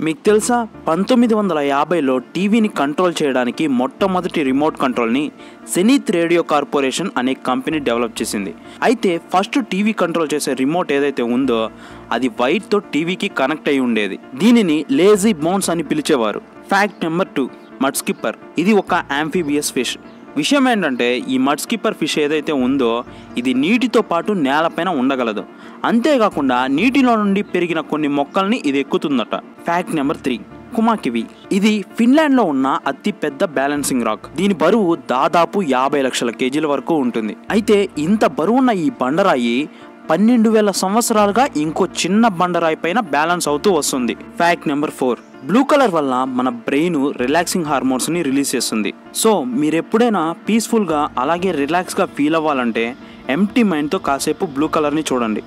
మీకు తెలుసా? పంతొమ్మిది వందల యాభైలో టీవీని కంట్రోల్ చేయడానికి మొట్టమొదటి రిమోట్ కంట్రోల్ని సెనీత్ రేడియో కార్పొరేషన్ అనే కంపెనీ డెవలప్ చేసింది. అయితే ఫస్ట్ టీవీ కంట్రోల్ చేసే రిమోట్ ఏదైతే ఉందో అది వైర్తో టీవీకి కనెక్ట్ అయి ఉండేది. దీనిని లేజీ బోన్స్ అని పిలిచేవారు. Fact number two mudskipper ఇది ఒక యాంఫీబియస్ ఫిష్ విషయం ఏంటంటే ఈ మడ్ స్కిప్పర్ ఫిష్ ఏదైతే ఉందో ఇది నీటితో పాటు నేలపైన ఉండగలదు. అంతేకాకుండా నీటిలో నుండి పెరిగిన కొన్ని మొక్కల్ని ఇది ఎక్కుతుందట. Fact number three Kummakivi. ఇది ఫిన్లాండ్లో ఉన్న అతి పెద్ద బ్యాలెన్సింగ్ రాక్ దీని బరువు దాదాపు యాభై లక్షల కేజీల వరకు ఉంటుంది. అయితే ఇంత బరువున్న ఈ బండరాయి పన్నెండు వేల సంవత్సరాలుగా ఇంకో చిన్న బండరాయి పైన బ్యాలెన్స్ అవుతూ వస్తుంది. Fact number four blue colour వల్ల మన బ్రెయిన్ రిలాక్సింగ్ హార్మోన్స్ని రిలీజ్ చేస్తుంది. సో మీరు ఎప్పుడైనా పీస్ఫుల్గా అలాగే రిలాక్స్గా ఫీల్ అవ్వాలంటే ఎంటీ మైండ్తో కాసేపు బ్లూ కలర్ని చూడండి.